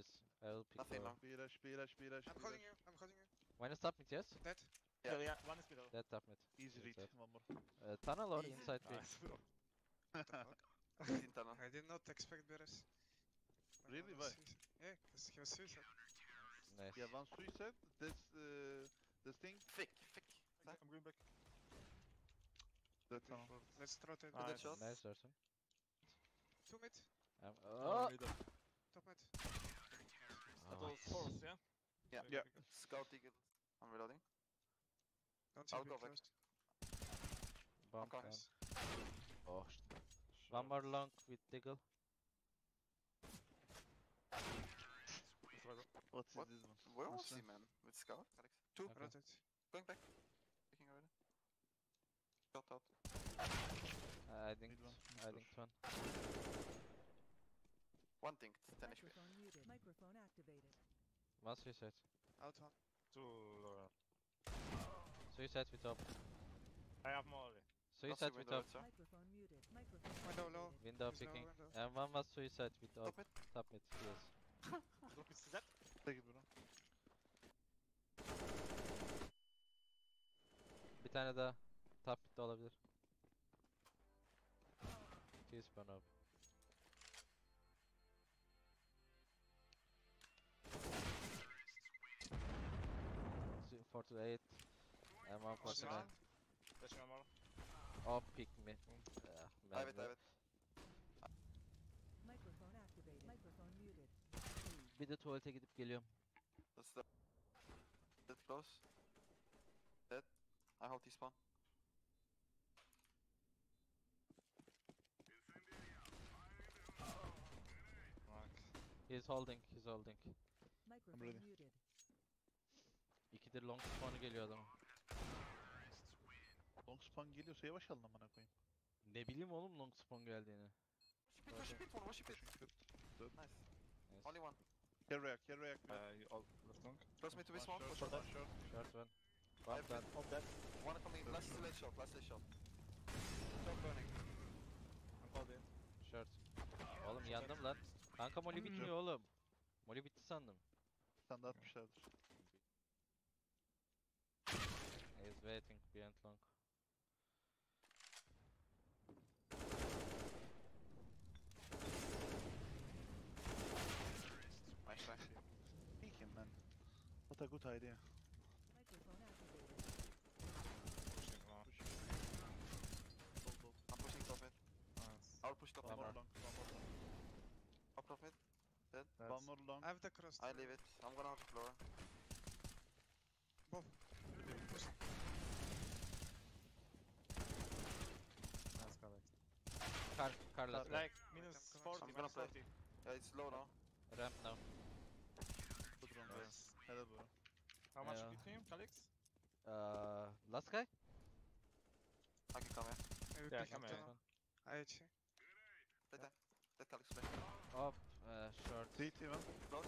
please. I will pick Nothing long. Rush. I'm rush. you. I'm holding you. Minus top mid, yes? Dead. Yeah. Yeah, yeah, one is below. Dead top mid. Easy That's read, it. one more. Uh, tunnel or Easy. inside B? Nice, bro. Tunnel. I did not expect Beres. Really? Why? Yeah, because he was suicide. Nice. Yeah, one suicide. This, uh, this thing. Thick, thick. I'm going back. That tunnel. Let's rotate. Good Nice. shot. Nice, Dorson. Two mid. Um, Oh, oh! Top mid. That oh. yeah? Yeah. Yeah. Scout eagle. I'm reloading. Don't I'll see go me back. close. Bomb Okay. Oh, sh- one more long with Diggle. That's right, bro. What's What? this one? Where What's was he, that? man? With Scout? Alex. Two. Okay. Rotate. Going back. Picking already. Shot out. Uh, I think, Mid one, mid I push. think one. One thing. 10 HP. Microphone muted. Microphone activated. One suicide. Out one. Two lower. Suicide with top. I have more already. Suicide with top. Microphone muted. Microphone Window low. Window picking. window. And one was suicide with Top top. mid. Top mid, yes. Drop is that. Take it bro. Bir tane daha top mid de olabilir. T-spawn up. 48 and 149. Flashing one more. Oh pick me. Ah, I have it, I have ben it. Microphone activated. Microphone muted. bir de tuvalete gidip geliyorum. That's the. Dead close. Dead. I hold T-spawn. Fuck. He's holding, he's holding. Microphone ready. muted. İkidir long spawn'u geliyor adamın. Long span geliyorsa yavaş alın amına koyayım. Ne bileyim oğlum long spawn geldiğini. Ship it, one ship it, one, one ship it. Nice. Nice. Only one. Carry react, carry react. Uh, you all left long. Close me to be One small. short, Short. one short. Short one. Down. mid. All dead. One coming. Last late shot. Last late shot. Shot burning. I'm all dead. Short. Oğlum yandım lan. Kanka moli bitmiyor oğlum. Moli bitti sandım. Sen de atmışlardır. He's waiting behind long. Nice try. Peeking man. What a good idea. Microphone activated. Pushing one. Hold, hold. I'm pushing top mid. Nice. I'll push top One mid. more long, one more long. Up top mid. One That's more long. I have the cross. I leave it. I'm gonna have the floor. Car, car last. Like minus I'm 40, gonna minus play. 40. Yeah, it's low now. Ramp now. Good run Nice. guys. Helal bro. How much Yeah. between you, Alex? Uh, last guy? I can come here. Maybe Yeah, pick come up here. tunnel. I hit you. Right there. That Calix play. Up, uh, short. CT man. Close.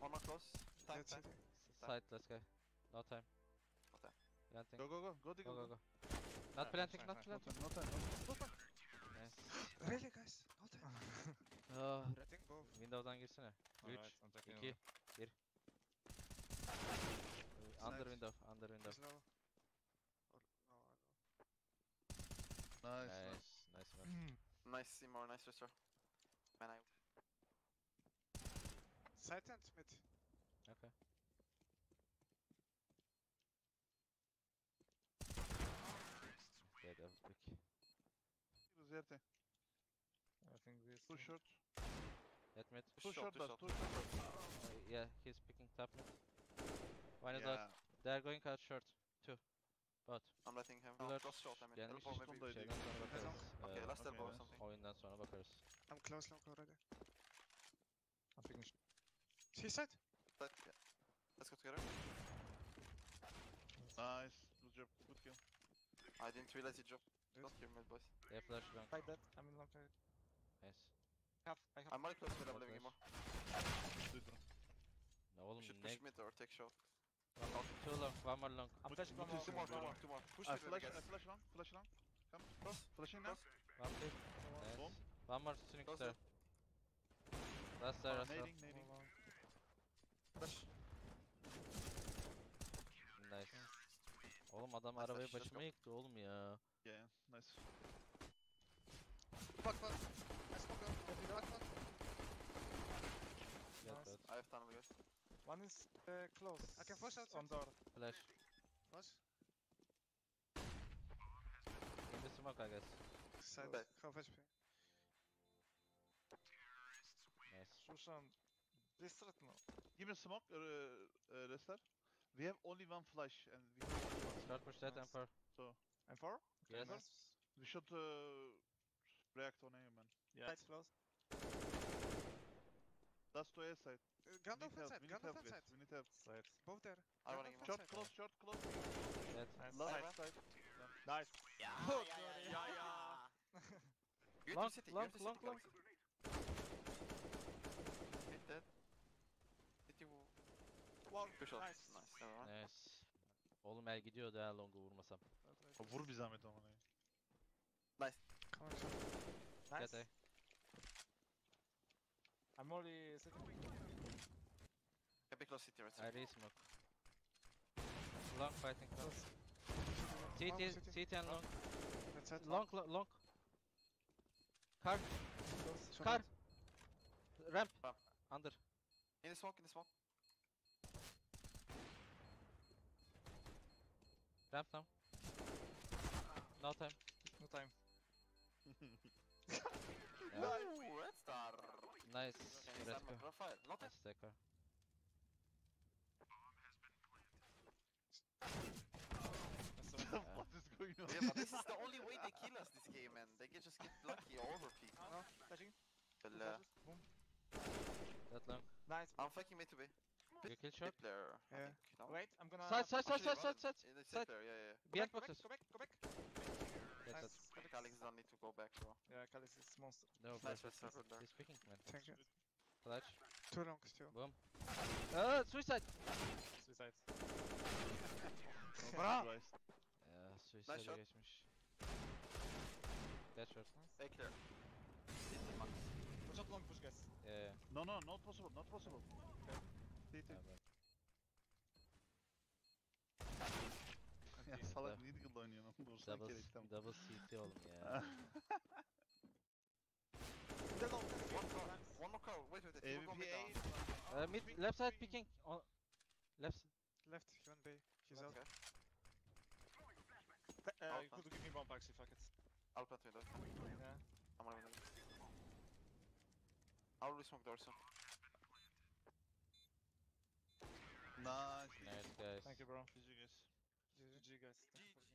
One more close. Time, That's time. it. S- Side last guy. No time. No time. Planting. Go go go. Go Go, diggle. go, go. Not planting, fine, not fine. planting. No time, no time. Nice. Really, guys? No time. Oh, I think both. window'dan girsene. 3, Alright, I'm checking 2, over. 1. Under Nice. window, under window. He's. Or, no, I know. Nice. nice. Nice, nice man. Hmm. Nice Seymour, nice restore. Man, I. Side and mid. Okay. Dead of pick. Zerte. I think this. Too short. Dead mid. Too short, short too short. Too short last. Uh, yeah, he's picking top mid. One is Yeah. out. They're going out short. Two. Both. I'm letting him. Clutch. Cross shot, I mean. Gelmiş. Elbow maybe. Sondaydı. Şeyden sonra bakarız. Okay, Ee, last okay, elbow or nice. something. oyundan sonra bakarız. I'm close long already. I'm picking. sh- She side? But, yeah. Let's go together. Nice. Good job. Good kill. I didn't realize he dropped. Dude. Not here, mid boys. They flash long. Like that. I'm in long side. Nice. Have, I have. I'm very close mid, I'm What leaving him more. Good bro. Ne We oğlum should ne? push mid or take shot. Two long, one more long. I'm flashing one more. Two more, two one more, two more. Push I mid, flash, guys. I flash long, flash long. Come. Close. Flashing now. Close. One big. Bomb. Nice. One more sneak Close there. Last there, Uh, last there. nading, nading. Flash. Nice. Oğlum adam arabayı let's başıma go. yıktı oğlum ya. Yeah, yeah, nice. Back, back. I smoke out. Back, back. Get Nice. that. I have tunnel guys. One is uh, close. I can flash outside. On door. Flash. Flash. In the smoke I guess. Side. Back. Half HP. Nice. Shushan. Please threat no. Give me smoke, uh, uh, Lester. We have only one flash and we have Start push that Nice. Emperor. And four? Yes. Nice. we should uh, react on A, man. Yeah. Side close. That's to A side. Uh, We Gandalf need help, inside. we need Gandalf help, guys. inside. We need help. Side. Both there. I'm running him. Short, close, short, close. Dead. Nice. Last Side. Nice. Long, have to city, long, long, city, long. guys. Hit dead. City wall. Wall. Two shots. Nice. Nice, never mind. Nice. Oğlum el gidiyordu ha long'u vurmasam. Vur bir zahmet ama. Come shot. Nice. Get A. I'm only sitting. Can be close city, right? I re-smoke. Long fighting close. CT, city. CT and long. That's it. Long, lo- long. Car, Close. Car. Ramp. Ramp. Under. In the smoke, in the smoke. Ramp now. No time. No time. Yeah. Ooh, red star. Nice. Okay, he's Let's on my profile. Not it. Nice taker. What is going on? Yeah, but this is the only way they kill us this game, man. They can just get lucky or overpeak. No, flashing. Well, uh. Boom. That long. Nice. I'm fucking mid to be. You kill shot. player. Yeah. No? Wait, I'm gonna. Side, side, side, side, side, side. Side. player, yeah, yeah. Go Behind back, boxes. Go back, go back, Get Nice. that. Go back. Calyx doesn't need to go back, bro. Yeah, Calyx is monster. No, Nice bro. red circle there. He's picking, man. Thank you. Clutch. Too long still. Boom. Uh, suicide. Suicide. Bra. Christ. Ya suicide shot. geçmiş. Dead shot. Hey, clear. City max. Push up long, push guys. Yeah. No, no, not possible, not possible. CT. yeah, Ya Evet, salak evet. niye yılda oynuyor lan? Bulsan double, gerekten. double CT oğlum ya. One car. One more car. Wait, wait, wait. He will go mid AVP now. Uh, mid, left side picking. On, left. Left. He went B. He's out. Okay. Uh, you Alpha. could give me bomb actually, fuck it. I'll plant window. Yeah. I'm running window. I'll re-smoke doors soon. Nice. Nice guys. Thank you, bro. GG guys. GG